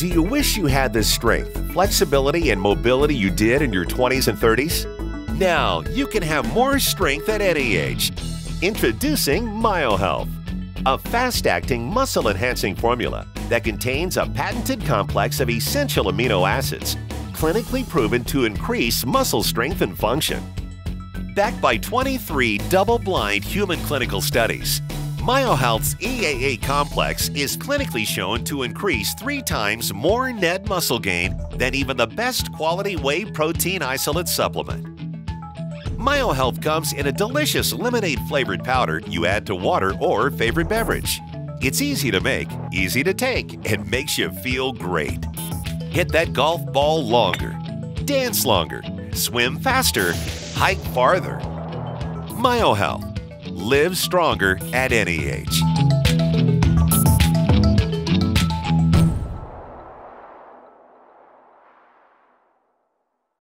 Do you wish you had the strength, flexibility, and mobility you did in your 20s and 30s? Now you can have more strength at any age. Introducing MyoHealth, a fast-acting muscle-enhancing formula that contains a patented complex of essential amino acids, clinically proven to increase muscle strength and function. Backed by 23 double-blind human clinical studies, MyoHealth's EAA complex is clinically shown to increase three times more net muscle gain than even the best quality whey protein isolate supplement. MyoHealth comes in a delicious lemonade flavored powder you add to water or favorite beverage. It's easy to make, easy to take, and makes you feel great. Hit that golf ball longer, dance longer, swim faster, hike farther. MyoHealth. Live stronger at any age.